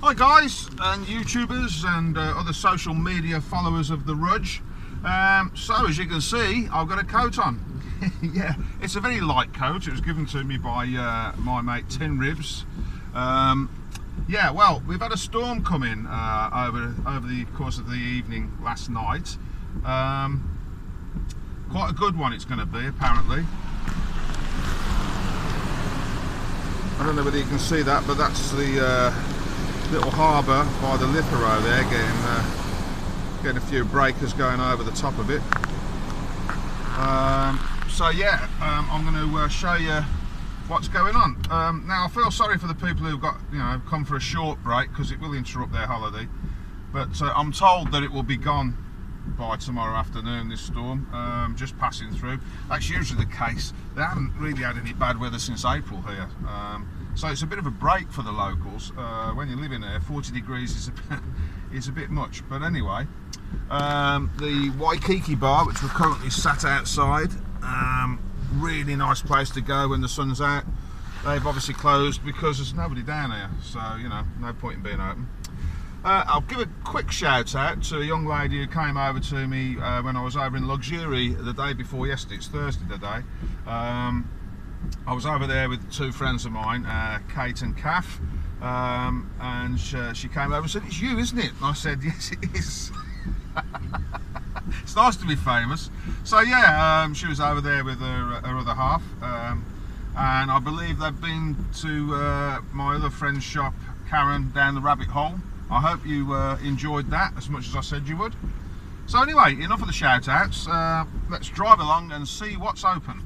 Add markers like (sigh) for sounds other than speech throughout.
Hi guys and YouTubers and uh, other social media followers of the Rudge. Um, so as you can see, I've got a coat on. (laughs) yeah, it's a very light coat. It was given to me by uh, my mate Tin Ribs. Um, yeah, well, we've had a storm come in uh, over over the course of the evening last night. Um, quite a good one it's going to be, apparently. I don't know whether you can see that, but that's the uh, little harbour by the Lithero there, getting uh, getting a few breakers going over the top of it. Um, so yeah, um, I'm going to uh, show you what's going on. Um, now I feel sorry for the people who've got you know come for a short break because it will interrupt their holiday. But uh, I'm told that it will be gone by tomorrow afternoon. This storm um, just passing through. That's usually the case. They haven't really had any bad weather since April here. Um, so it's a bit of a break for the locals. Uh, when you're living there, 40 degrees is a bit, (laughs) is a bit much. But anyway, um, the Waikiki bar, which we're currently sat outside, um, really nice place to go when the sun's out. They've obviously closed because there's nobody down here, so you know, no point in being open. Uh, I'll give a quick shout out to a young lady who came over to me uh, when I was over in Lixouri the day before yesterday. It's Thursday today. Um, I was over there with two friends of mine, uh, Kate and Kath, um, and she, she, came over and said, "It's you, isn't it?" And I said, (laughs) "Yes, it is." it's nice to be famous. So yeah, um, she was over there with her, her other half, um, and I believe they've been to uh, my other friend's shop, Karen, down the rabbit hole. I hope you uh, enjoyed that as much as I said you would. So anyway, enough of the shout outs. Uh, let's drive along and see what's open.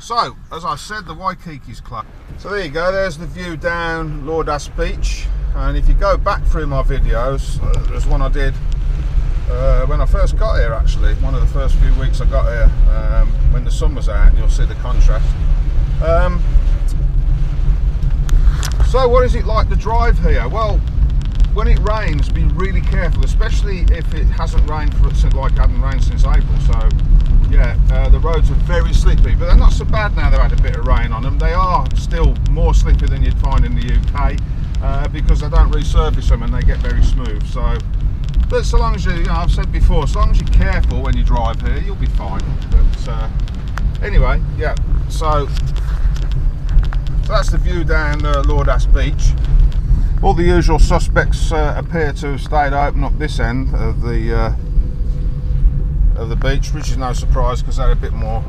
So, as I said, the Waikiki's Club. So there you go, there's the view down Lourdas Beach. And if you go back through my videos, uh, there's one I did uh, when I first got here actually, one of the first few weeks I got here, um, when the sun was out, you'll see the contrast. Um, so what is it like to drive here? Well, when it rains, be really careful, especially if it hasn't rained for like it hadn't rained since April. So yeah, uh, the roads are very slippy, but they're not so bad now they've had a bit of rain on them. They are still more slippy than you'd find in the UK uh, because they don't resurface them and they get very smooth. So, but so long as you, you know, I've said before, as long as you're careful when you drive here, you'll be fine. But uh, anyway, yeah, so, so that's the view down uh, Lourdas Beach. All the usual suspects uh, appear to have stayed open up this end of the uh, of the beach, which is no surprise because they're a bit more,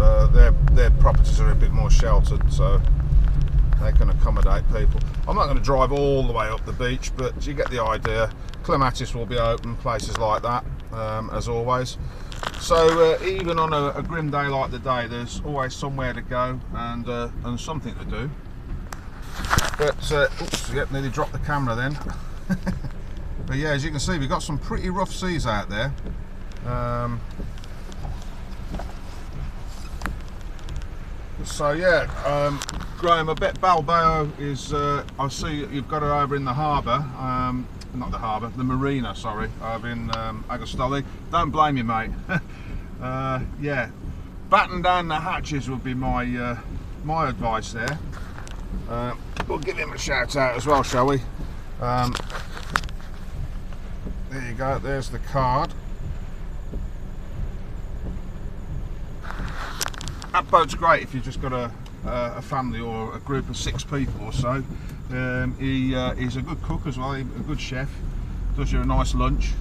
uh, their, their properties are a bit more sheltered, so they can accommodate people. I'm not going to drive all the way up the beach, but you get the idea. Clematis will be open, places like that, um, as always. So uh, even on a, a, grim day like the day, there's always somewhere to go and uh, and something to do. But uh, oops, yep, nearly dropped the camera then. (laughs) but yeah, as you can see, we've got some pretty rough seas out there. Um, so yeah, um, Graham, I bet Balboa is, uh, I see you've got her over in the harbour, um, not the harbour, the marina, sorry, over in um, Argostoli. Don't blame you, mate. (laughs) uh, yeah, batten down the hatches would be my, uh, my advice there. Uh, we'll give him a shout out as well, shall we? Um, there you go, there's the card. that boat's great if you've just got a, a family or a group of six people or so. Um, he, uh, he's a good cook as well, a good chef, does you a nice lunch,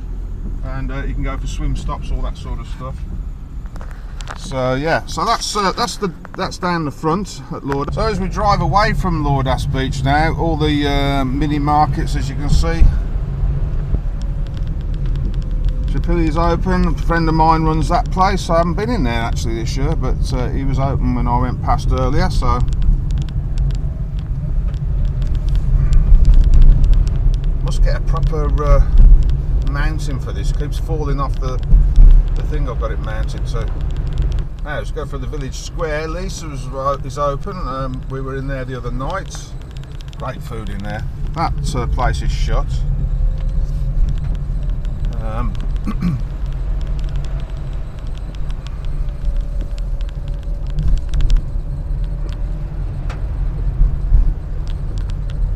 and uh, you can go for swim stops, all that sort of stuff. So yeah, so that's uh, that's the that's down the front at Lord. So as we drive away from Lourdas Beach now, all the uh, mini markets, as you can see, is open. A friend of mine runs that place. I haven't been in there actually this year, but uh, he was open when I went past earlier. So must get a proper uh, mounting for this. It keeps falling off the the thing I've got it mounted to. Now let's go for the village square. Lisa is, uh, is open. Um, we were in there the other night. Great food in there. That uh, place is shut. Um, (coughs)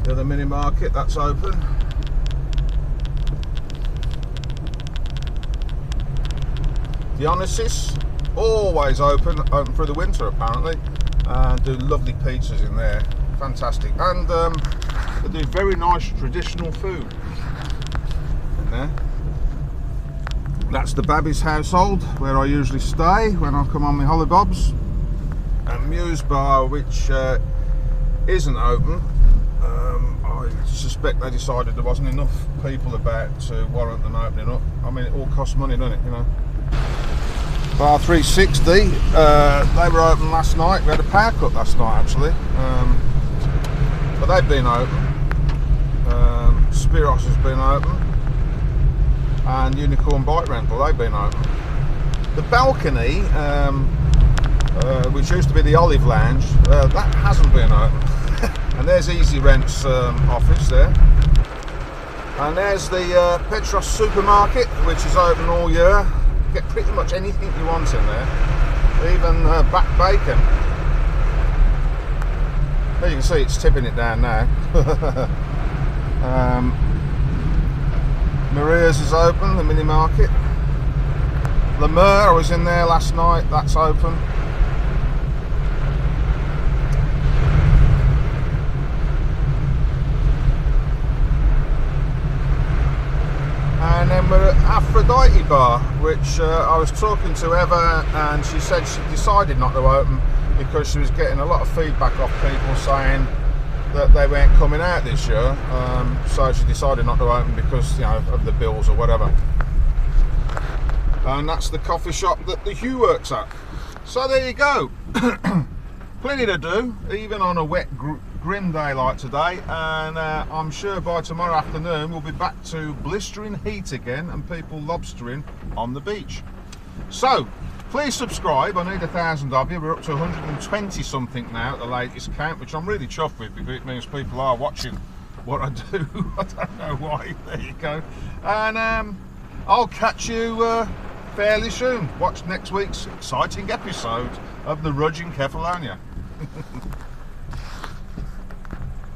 The other mini market, that's open. The Dionysus, always open, open through the winter apparently, and do lovely pizzas in there. Fantastic. And um, they do very nice traditional food in there. That's the Babby's household where I usually stay when I come on my hollybobs. And Muse Bar, which uh, isn't open. Um, I suspect they decided there wasn't enough people about to warrant them opening up. I mean, it all costs money, doesn't it? You know. Bar 360, uh, they were open last night. We had a power cut last night actually, um, but they've been open. Um, Spiros has been open, and Unicorn Bike Rental they've been open. The balcony, um, uh, which used to be the Olive Lounge, uh, that hasn't been open. (laughs) and there's Easy Rent's um, office there. And there's the uh, Petros supermarket, which is open all year get pretty much anything you want in there, even uh, back bacon. As you can see, it's tipping it down now. (laughs) um, Maria's is open, the mini market. Lemur, I was in there last night, that's open. And then we're at Aphrodite Bar, which uh, I was talking to Eva, and she said she decided not to open because she was getting a lot of feedback off people saying that they weren't coming out this year. Um, so she decided not to open because you know of the bills or whatever. And that's the coffee shop that the Hugh works at. So there you go. (coughs) Plenty to do, even on a wet grim day like today and uh, I'm sure by tomorrow afternoon we'll be back to blistering heat again and people lobstering on the beach. So please subscribe, I need a thousand of you, we're up to 120 something now at the latest count which I'm really chuffed with because it means people are watching what I do, (laughs) I don't know why, there you go. And um, I'll catch you uh, fairly soon. Watch next week's exciting episode of the Rudging Kefalonia. (laughs)